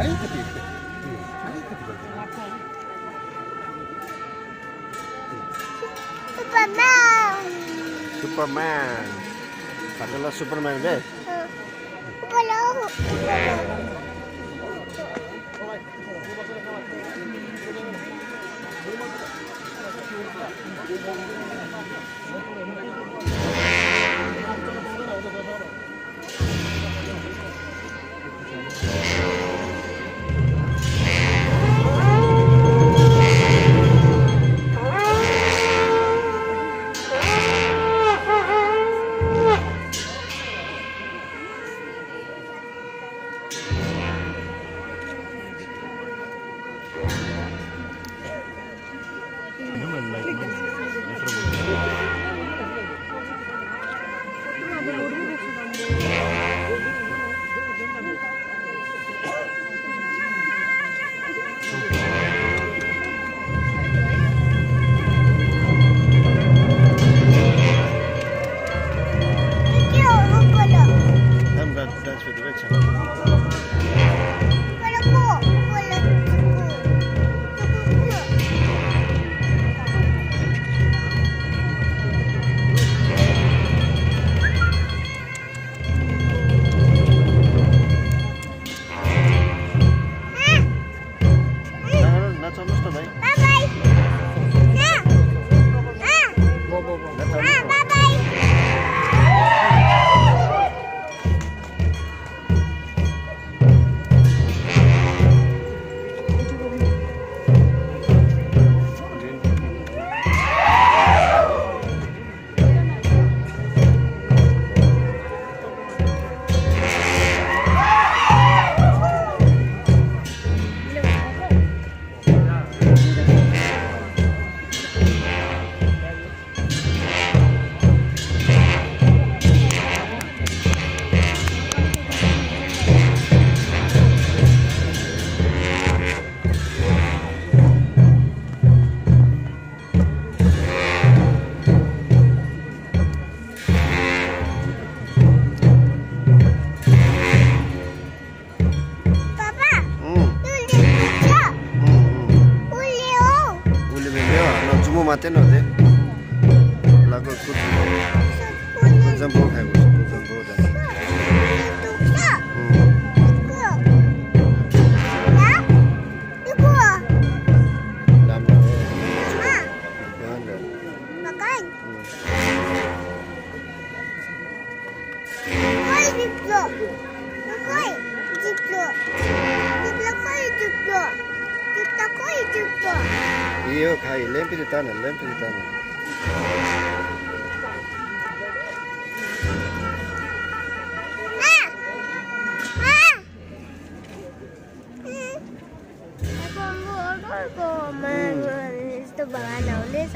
Ayo iya, Superman. Superman. Padahal Superman deh. Kalau. 真不害我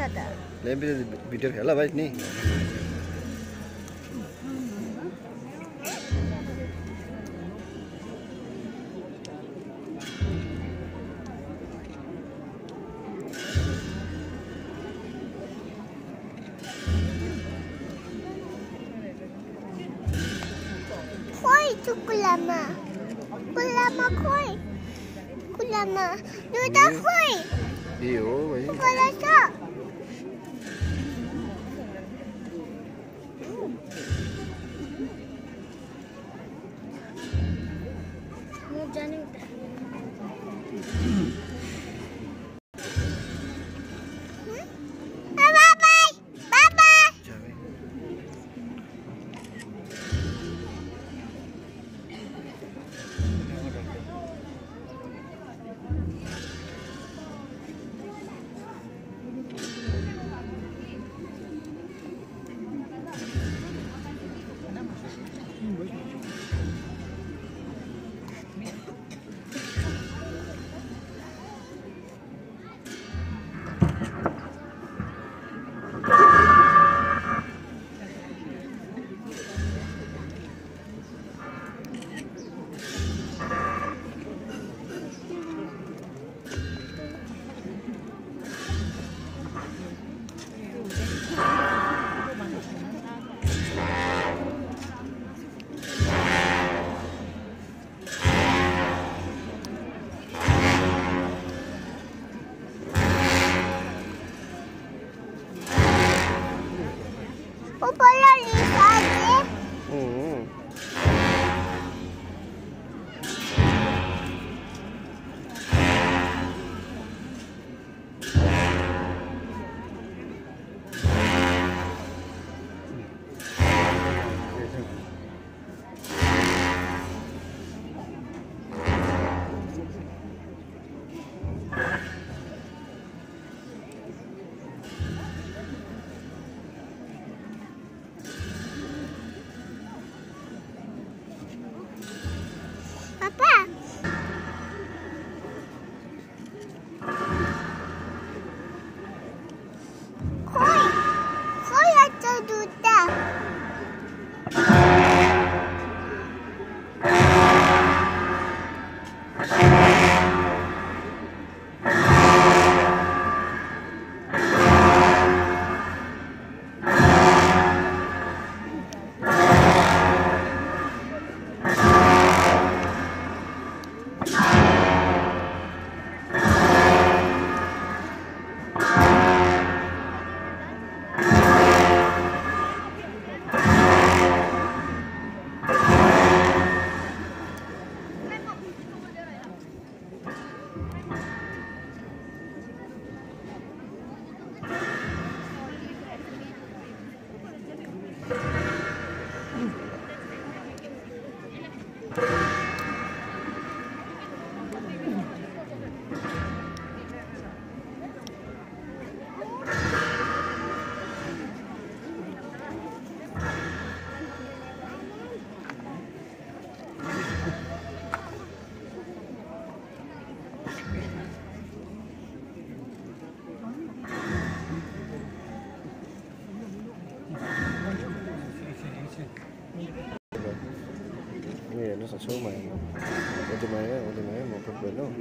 này bây giờ দাদা লেম্পে বিটের খেলা ভাই নি tu kulama. Kulama koi. Kulama. Nuda koi. Iyo, wait. Kulasa.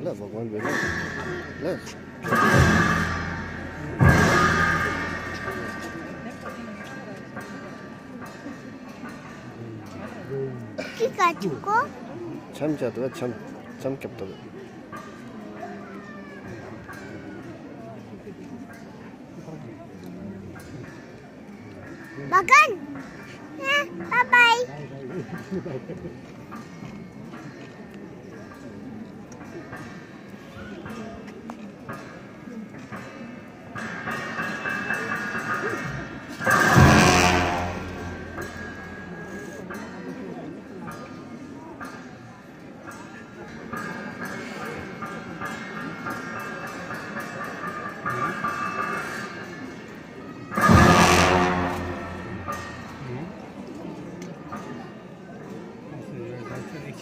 ले भगवान बेटा ले 가지고 잠자도 잠잠 겹도 마간! 네, 바이바이.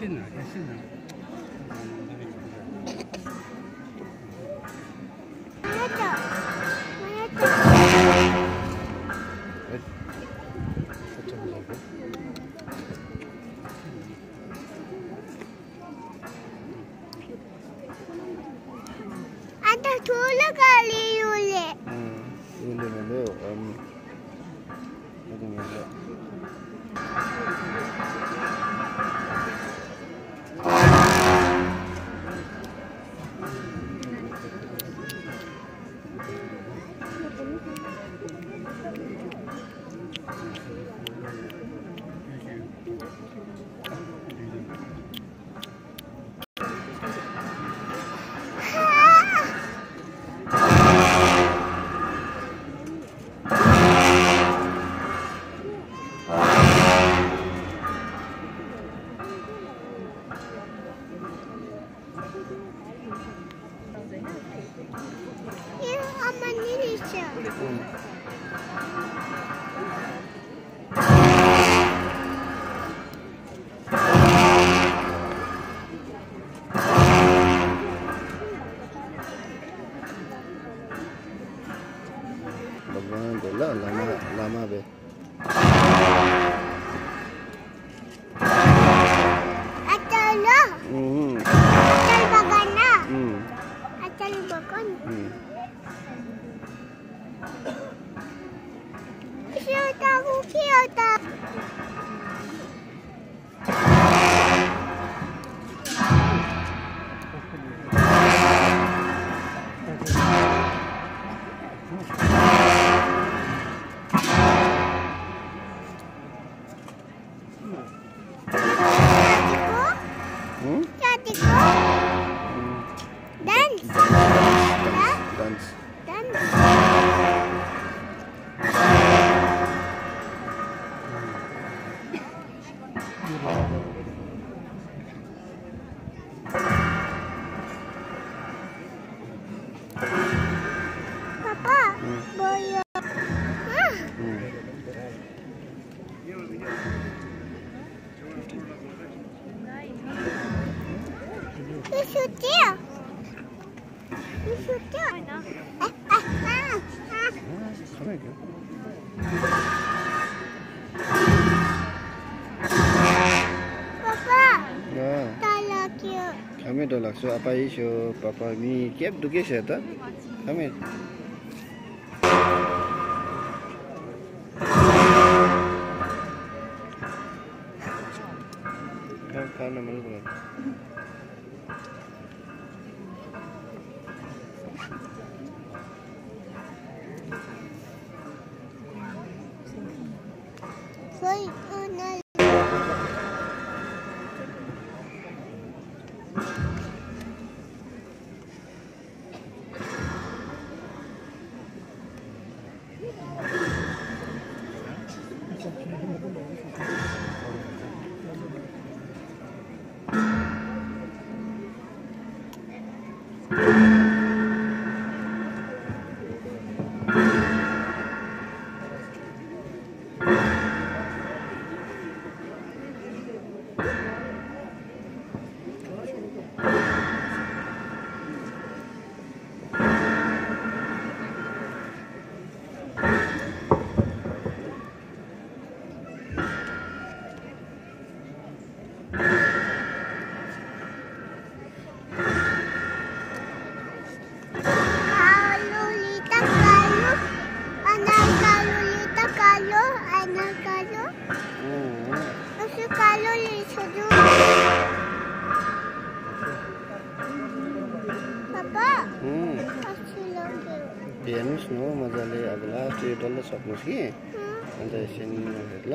션 나, 액션 나. Mana tu? Mana tu? Ada dulu kali Yuli. Hmm. Ini dulu um Ini dulu. Ini भगवान बोला लामा लामा बे you shoot there. You shoot there. Ah, ah, ah, ah. Papa, Ya. talak you. Kami dah laksu apa isu papa mi kiap duke saya tak? Kami. Kan kan nama lu डल्लै सक्नुहोस् कि। अन्त एकछिन ल।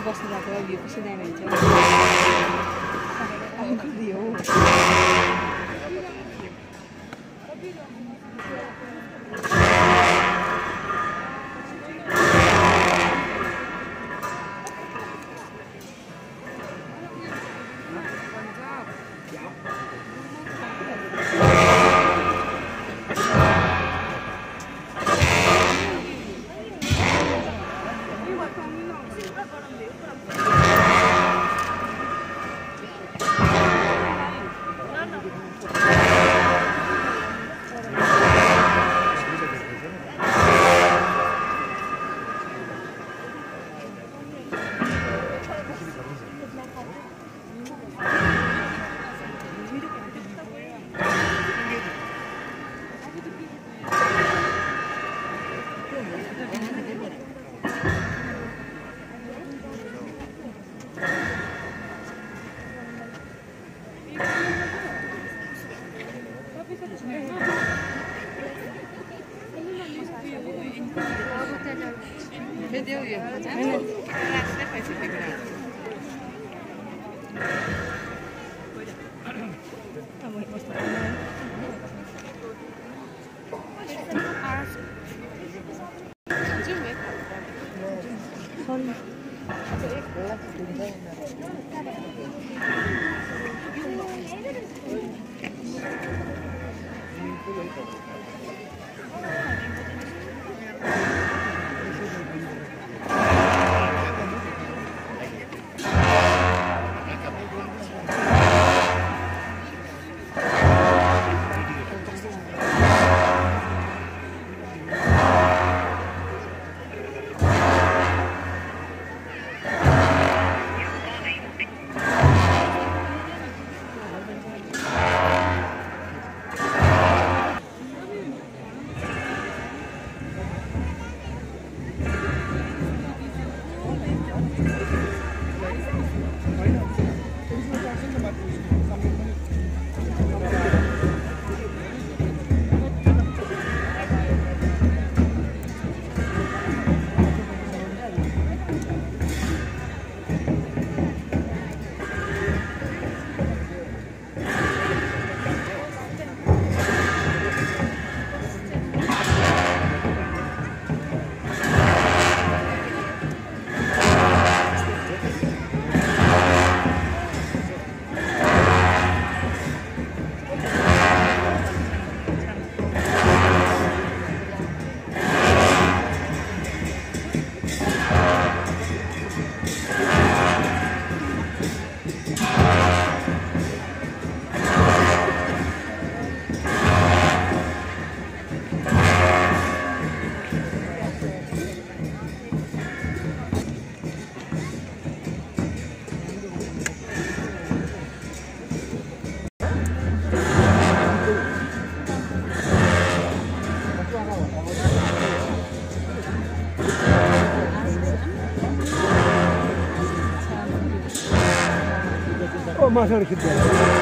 बस्नु भएको यो भ्यू कस्तो हुन्छ 그렇 지. মাসের খেতে